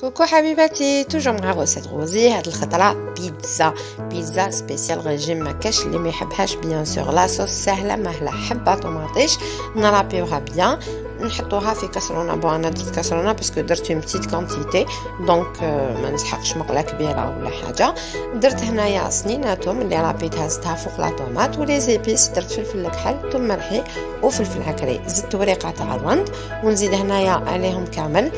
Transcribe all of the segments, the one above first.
coucou حبيباتي toujours مع recette غوزي هاد الخطرة بيتزا بيتزا spécial régime ما كاش اللي ما يحبهاش bien sûr la sauce سهله مهله حبه طوماطيش نرابيوها bien نحطوها في كاسرونه bon أنا درت كاسرونه parce que درت une petite quantité donc ما نسحقش مقله كبيره ولا حاجة درت هنايا سنينات ثوم اللي رابيت زدتها فوق la tomate و les épices درت فلفل الكحل ثوم مرحي وفلفل عكري زدت وريقه تاع الرند ونزيد هنايا عليهم كامل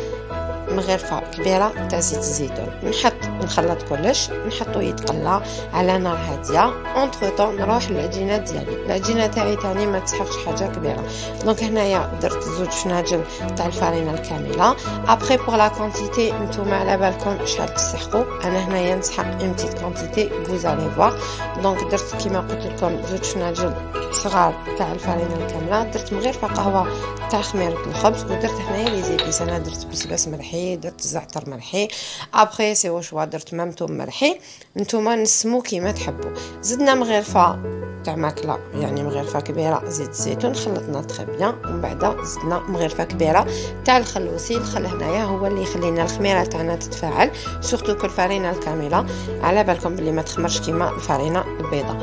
مغرفة كبيرة تاع زيت الزيتون نحط نخلط كلش نحطو يتقلى على نار هادية. entre-temps نروح للعجينة ديالي. العجينة تاعي تاني ما تسحقش حاجة كبيرة. donc هنايا درت زوج فناجل تاع الفارينه الكاملة. après pour la quantité نتوما على بالكم شحال تسحقوا أنا هنايا نسحق une petite quantité vous allez voir donc درت كيما قلت لكم زوج فناجل صغار تاع الفارينه الكاملة. درت مغرفة قهوة تاع خميرة الخبز. ودرت هنايا les épices أنا درت بسباس مرحي درت زعتر مرحي après c'est واش درت même ثوم مرحي نتوما نسمو كيما تحبوا زدنا مغرفه تاع ماكله يعني مغرفة كبيرة زيت الزيتون خلطنا très bien ومن بعد زدنا مغرفة كبيرة. تاع الخل aussi الخل هنايا هو اللي يخلينا الخميرة تاعنا تتفاعل surtout que الفارينه الكاملة. على بالكم بلي ما تخمرش كيما الفارينه البيضاء.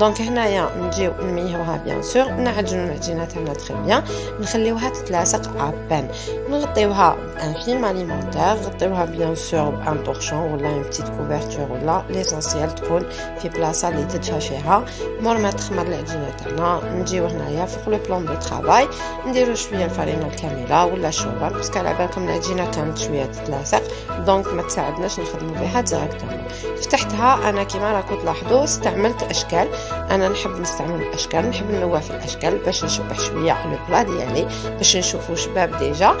donc هنايا نجيو نميهوها bien sûr نعجنو العجينه تاعنا très bien نخليوها تتلاصق eh ben نغطيوها ب un film alimentaire نغطيوها bien sûr ب un torchon ولا une petite couverture ولا l'essentiel تكون في بلاصه اللي تدفى فيها مور ما تخمر العجينه تاعنا نجيو هنايا فوق le plan de travail نديرو شوية الفرينه الكامله ولا الشوبان parce que على بالكم العجينه كانت شوية تتلاصق donc ما تساعدناش نخدمو بها directement فتحتها أنا كيما راكم تلاحظوا استعملت أشكال. أنا نحب نستعمل الأشكال نحب نوع في الأشكال باش نشبح شوية le plat ديالي باش نشوفو شباب déjà.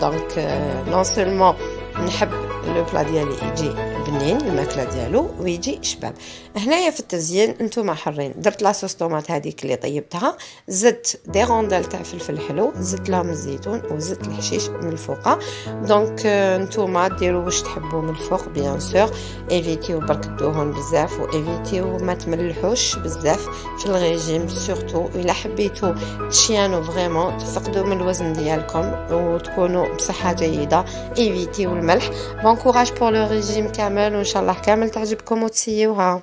donc non seulement نحب le plat ديالي يجي بنين الماكلة ديالو ويجي شباب. هنايا في التزيين نتوما حرين. درت la sauce tomate هذيك اللي طيبتها زدت des rondelles تاع فلفل حلو زدت لهم الزيتون وزدت الحشيش من الفوق. donc نتوما ديروا واش تحبوا من الفوق bien sûr. évitez برك الدهون بزاف و évitez ما تملحوش بزاف في الريجيم surtout إلا حبيتو تشيانو vraiment تفقدوا من الوزن ديالكم وتكونوا بصحة جيدة. évitez الملح. bon courage pour le régime كامل. وإن شاء الله كامل تعجبكم وتسيوها.